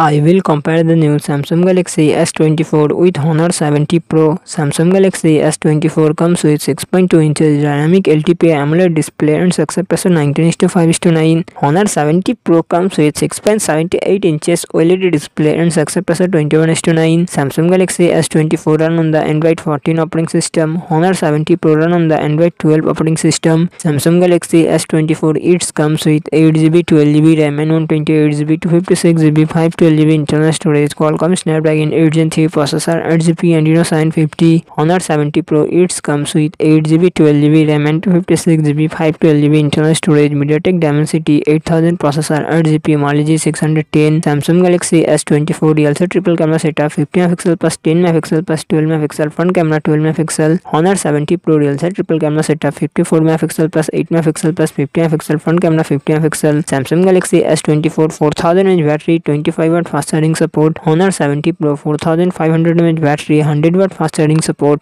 I will compare the new Samsung Galaxy S24 with Honor 70 Pro. Samsung Galaxy S24 comes with 6.2 inches dynamic LTP AMOLED display and success ratio 19:5:9. Honor 70 Pro comes with 6.78 inches OLED display and success ratio 21:9. Samsung Galaxy S24 run on the Android 14 operating system. Honor 70 Pro run on the Android 12 operating system. Samsung Galaxy S24 it comes with 8GB, 12GB RAM and 128GB, 256GB, 5 12GB internal storage, Qualcomm Snapdragon 8 Gen 3 processor, 8GB Adreno 750, Honor 70 Pro. It comes with 8GB, 12GB RAM and 256GB, 512GB internal storage, MediaTek Dimensity 8000 processor, 8GB Mali G610, Samsung Galaxy S24 real triple camera setup 50 MP plus 10 MP plus 12 MP front camera 12 MP, Honor 70 Pro real triple camera setup 54 MP plus 8 MP plus 50 MP front camera 50 MP, Samsung Galaxy S24 4000 mAh battery 25 watt fast charging support. Honor 70 pro 4500 mAh battery 100 watt fast charging support